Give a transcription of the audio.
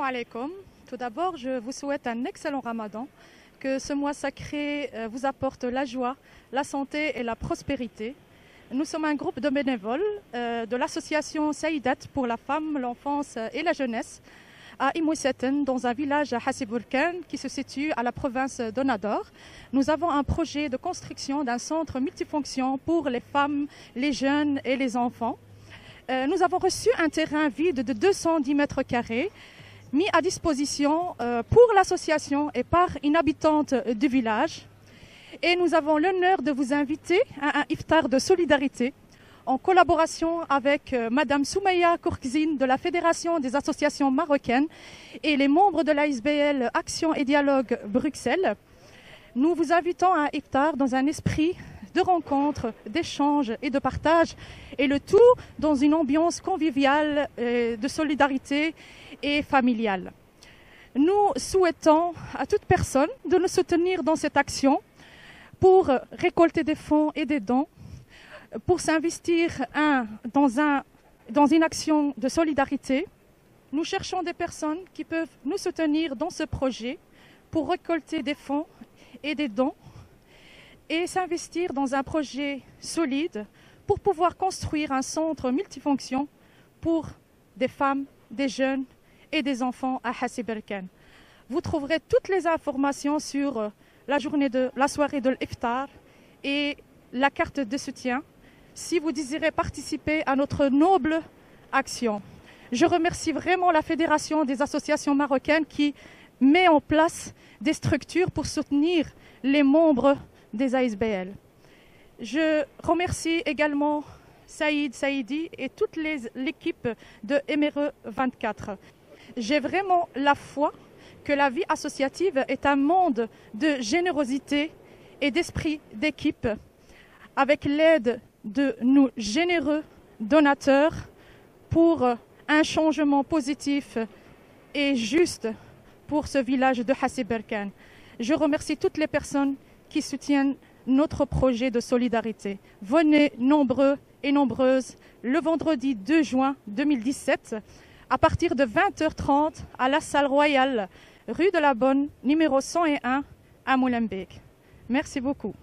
Salam alaikum. Tout d'abord, je vous souhaite un excellent ramadan. Que ce mois sacré euh, vous apporte la joie, la santé et la prospérité. Nous sommes un groupe de bénévoles euh, de l'association Saïdat pour la femme, l'enfance et la jeunesse à Imouisseten, dans un village à Hassiburkan qui se situe à la province d'Onador. Nous avons un projet de construction d'un centre multifonction pour les femmes, les jeunes et les enfants. Euh, nous avons reçu un terrain vide de 210 mètres carrés mis à disposition euh, pour l'association et par une habitante du village. Et nous avons l'honneur de vous inviter à un iftar de solidarité en collaboration avec euh, Madame Soumaya Kourkzine de la Fédération des associations marocaines et les membres de l'ASBL Action et Dialogue Bruxelles. Nous vous invitons à un iftar dans un esprit de rencontre, d'échange et de partage, et le tout dans une ambiance conviviale, euh, de solidarité et familiale. Nous souhaitons à toute personne de nous soutenir dans cette action pour récolter des fonds et des dons, pour s'investir dans une action de solidarité. Nous cherchons des personnes qui peuvent nous soutenir dans ce projet pour récolter des fonds et des dons et s'investir dans un projet solide pour pouvoir construire un centre multifonction pour des femmes, des jeunes et des enfants à Hassiberken. Vous trouverez toutes les informations sur euh, la journée de la soirée de l'iftar et la carte de soutien si vous désirez participer à notre noble action. Je remercie vraiment la Fédération des associations marocaines qui met en place des structures pour soutenir les membres des ASBL. Je remercie également Saïd Saïdi et toute l'équipe de MRE 24. J'ai vraiment la foi que la vie associative est un monde de générosité et d'esprit d'équipe avec l'aide de nos généreux donateurs pour un changement positif et juste pour ce village de Hassiberkan. Je remercie toutes les personnes qui soutiennent notre projet de solidarité. Venez nombreux et nombreuses le vendredi 2 juin 2017 à partir de 20h30 à la salle royale, rue de la Bonne, numéro 101 à Molenbeek. Merci beaucoup.